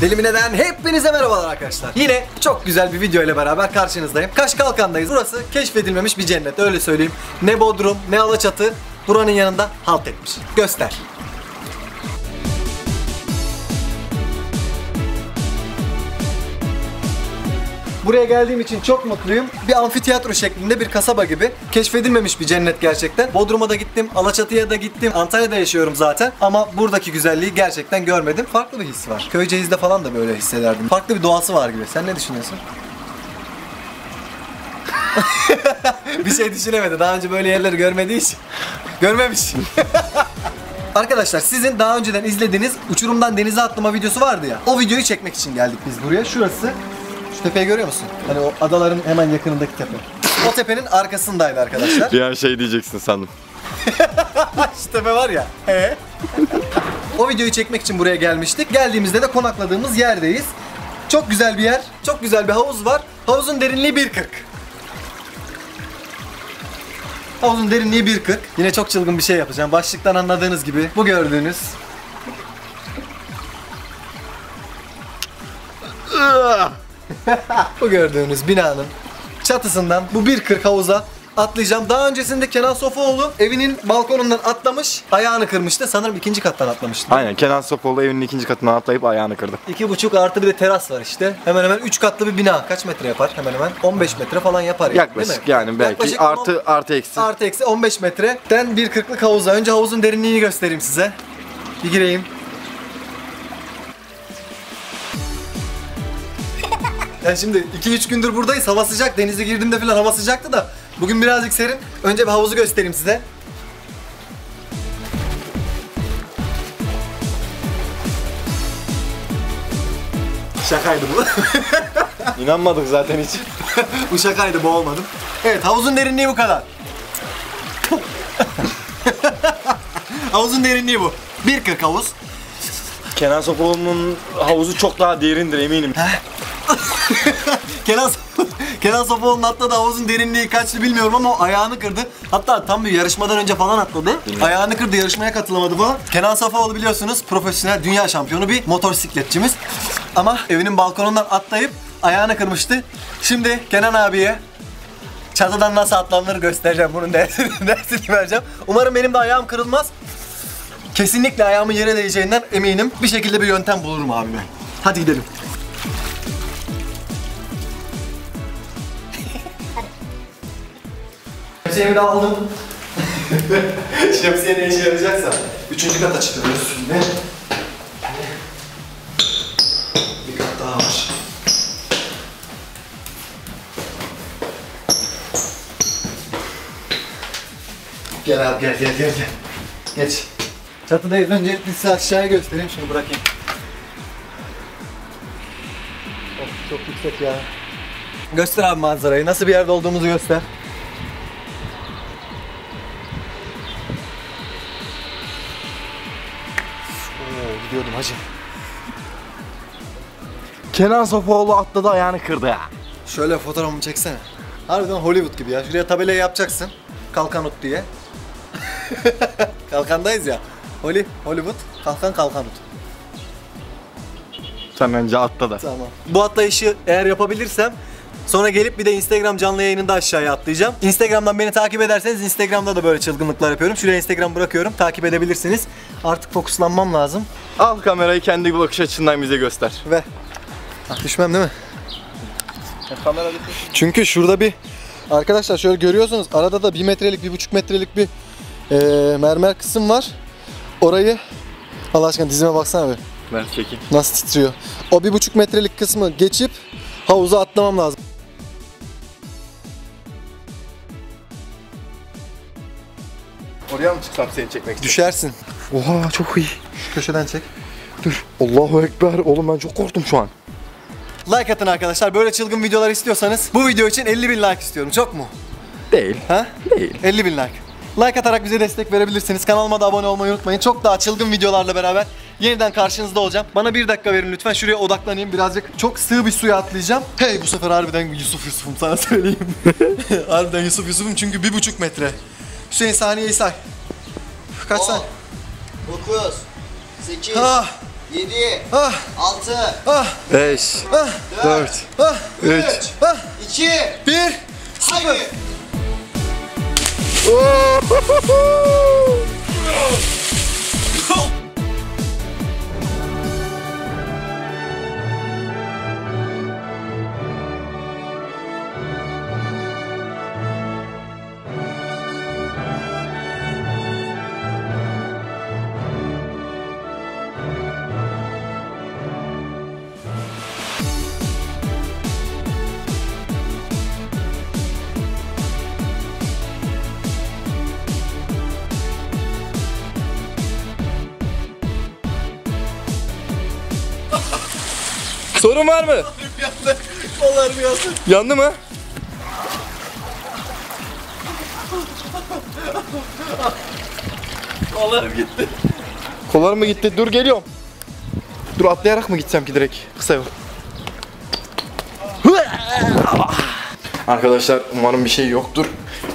Delimine'den hepinize merhabalar arkadaşlar. Yine çok güzel bir video ile beraber karşınızdayım. Kaş Kalkan'dayız. Burası keşfedilmemiş bir cennet öyle söyleyeyim. Ne Bodrum ne Alaçatı buranın yanında halt etmiş. Göster. Buraya geldiğim için çok mutluyum. Bir amfiteyatro şeklinde bir kasaba gibi. Keşfedilmemiş bir cennet gerçekten. Bodrum'a da gittim, Alaçatı'ya da gittim. Antalya'da yaşıyorum zaten. Ama buradaki güzelliği gerçekten görmedim. Farklı bir his var. Köyceğiz'de falan da böyle hissederdim. Farklı bir doğası var gibi. Sen ne düşünüyorsun? bir şey düşünemedi. Daha önce böyle yerleri görmediği için. Görmemiş. Arkadaşlar sizin daha önceden izlediğiniz uçurumdan denize atlama videosu vardı ya. O videoyu çekmek için geldik biz buraya. Şurası şu tepeyi görüyor musun? Hani o adaların hemen yakınındaki tepe. O tepenin arkasındaydı arkadaşlar. Bir an şey diyeceksin sandım. Şu tepe var ya. He. o videoyu çekmek için buraya gelmiştik. Geldiğimizde de konakladığımız yerdeyiz. Çok güzel bir yer. Çok güzel bir havuz var. Havuzun derinliği 1.40. Havuzun derinliği 1.40. Yine çok çılgın bir şey yapacağım. Başlıktan anladığınız gibi bu gördüğünüz bu gördüğünüz binanın çatısından bu 1.40 havuza atlayacağım. Daha öncesinde Kenan Sofuoğlu evinin balkonundan atlamış, ayağını kırmıştı. Sanırım ikinci kattan atlamıştı. Aynen Kenan Sopoğlu evinin ikinci katından atlayıp ayağını kırdı. İki buçuk artı bir de teras var işte. Hemen hemen 3 katlı bir bina. Kaç metre yapar? Hemen hemen 15 metre falan yapar. yani, Yaklaşık değil mi? yani belki Yaklaşık artı artı eksi. Artı eksi 15 metreden bir kırklık havuza. Önce havuzun derinliğini göstereyim size. Bir gireyim. Yani şimdi 2-3 gündür buradayız. Hava sıcak. Denize girdiğimde falan hava sıcaktı da. Bugün birazcık serin. Önce bir havuzu göstereyim size. Şakaydı bu. İnanmadık zaten hiç. bu şakaydı boğulmadım. Evet havuzun derinliği bu kadar. havuzun derinliği bu. 1.40 havuz. Kenan Sopoğlu'nun havuzu çok daha derindir eminim. Kenan, Kenan Sofoğlu'nun atladı havuzun derinliği kaçtı bilmiyorum ama o ayağını kırdı. Hatta tam bir yarışmadan önce falan atladı. Ayağını kırdı yarışmaya katılamadı falan. Kenan Sofoğlu biliyorsunuz profesyonel dünya şampiyonu bir motosikletçimiz. Ama evinin balkonundan atlayıp ayağını kırmıştı. Şimdi Kenan abiye çatıdan nasıl atlanır göstereceğim. Bunun dersini, dersini vereceğim. Umarım benim de ayağım kırılmaz. Kesinlikle ayağımın yere değeceğinden eminim. Bir şekilde bir yöntem bulurum abime. Hadi gidelim. Şemsiyemi de aldım. Şemsiye ne işe yarayacaksa. Üçüncü kata çıkıyoruz şimdi. Bir kat daha var. Gel abi gel gel gel gel. Geç. Çatıdayız. Önce size aşağıya göstereyim. Şunu bırakayım. Of çok yüksek ya. Göster abi manzarayı. Nasıl bir yerde olduğumuzu göster. Kenan Sopoğlu atladı ayağını kırdı. Şöyle fotoğrafımı çeksene. Harbiden Hollywood gibi ya. Şuraya tabelayı yapacaksın. Kalkanut diye. Kalkandayız ya. Holly, Hollywood, kalkan kalkanut. Sen önce atla da. Tamam. Bu atlayışı eğer yapabilirsem sonra gelip bir de Instagram canlı yayınında aşağıya atlayacağım. Instagram'dan beni takip ederseniz Instagram'da da böyle çılgınlıklar yapıyorum. Şuraya Instagram bırakıyorum. Takip edebilirsiniz. Artık fokuslanmam lazım. Al kamerayı kendi bakış açından bize göster. Ve düşmem değil mi? Kamera Çünkü şurada bir arkadaşlar şöyle görüyorsunuz arada da bir metrelik bir buçuk metrelik bir eee, mermer kısım var. Orayı Allah aşkına dizime baksana bir Ver çekin. nasıl titriyor. O bir buçuk metrelik kısmı geçip havuza atlamam lazım. Oraya mı çıksam seni çekmek istiyorum? Düşersin. Oha çok iyi. Şu köşeden çek. Dur. Allahu Ekber. Oğlum ben çok korktum şu an. Like atın arkadaşlar. Böyle çılgın videolar istiyorsanız bu video için 50 bin like istiyorum. Çok mu? Değil. Ha? Değil. 50 bin like. Like atarak bize destek verebilirsiniz. Kanalıma da abone olmayı unutmayın. Çok daha çılgın videolarla beraber yeniden karşınızda olacağım. Bana bir dakika verin lütfen. Şuraya odaklanayım birazcık. Çok sığ bir suya atlayacağım. Hey bu sefer harbiden Yusuf Yusuf'um sana söyleyeyim. harbiden Yusuf Yusuf'um çünkü bir buçuk metre. Hüseyin saniyeyi say. Kaç saniye? 9 8 Ah, 7, Ah, 6, ah, 5, ah, 4, ah, 3. ah. 2, Bir. haydi. Sorun var mı? Kollarım yansın. Yandı mı? Kollarım gitti. Kollarım mı gitti? Dur geliyorum. Dur atlayarak mı gitsem ki direkt? Kısa yol. Arkadaşlar umarım bir şey yoktur.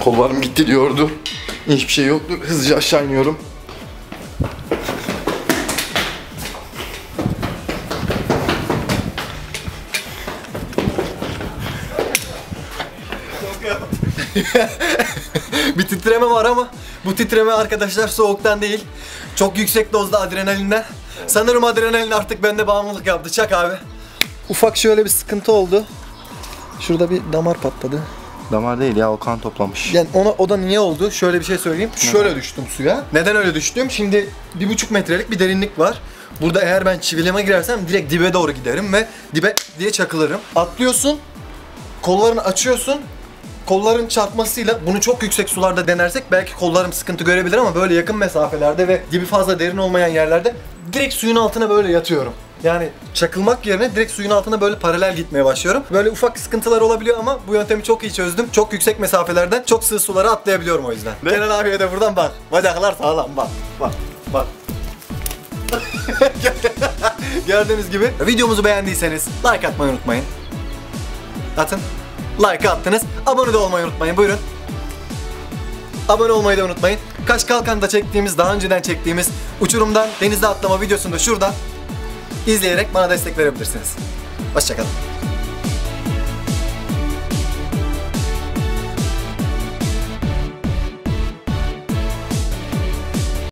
Kollarım gitti diyordu. Hiçbir şey yoktur. Hızlıca aşağı iniyorum. Titreme var ama bu titreme arkadaşlar soğuktan değil. Çok yüksek dozda adrenalinden. Sanırım adrenalin artık bende bağımlılık yaptı. Çak abi. Ufak şöyle bir sıkıntı oldu. Şurada bir damar patladı. Damar değil ya o kan toplamış. Yani ona o da niye oldu? Şöyle bir şey söyleyeyim. Şöyle düştüm suya. Neden öyle düştüm? Şimdi bir buçuk metrelik bir derinlik var. Burada eğer ben çivileme girersem direkt dibe doğru giderim ve dibe diye çakılırım. Atlıyorsun, kollarını açıyorsun. Kolların çarpmasıyla bunu çok yüksek sularda denersek belki kollarım sıkıntı görebilir ama böyle yakın mesafelerde ve dibi fazla derin olmayan yerlerde direkt suyun altına böyle yatıyorum. Yani çakılmak yerine direkt suyun altına böyle paralel gitmeye başlıyorum. Böyle ufak sıkıntılar olabiliyor ama bu yöntemi çok iyi çözdüm. Çok yüksek mesafelerden çok sığ sulara atlayabiliyorum o yüzden. Kenan abiye de buradan bak. Bacaklar sağlam bak. Bak. Bak. Gördüğünüz gibi videomuzu beğendiyseniz like atmayı unutmayın. Atın. Like attınız. Abone de olmayı unutmayın. Buyurun. Abone olmayı da unutmayın. Kaş Kalkan'da çektiğimiz, daha önceden çektiğimiz uçurumdan denize atlama videosunu da şurada izleyerek bana destek verebilirsiniz. Hoşçakalın.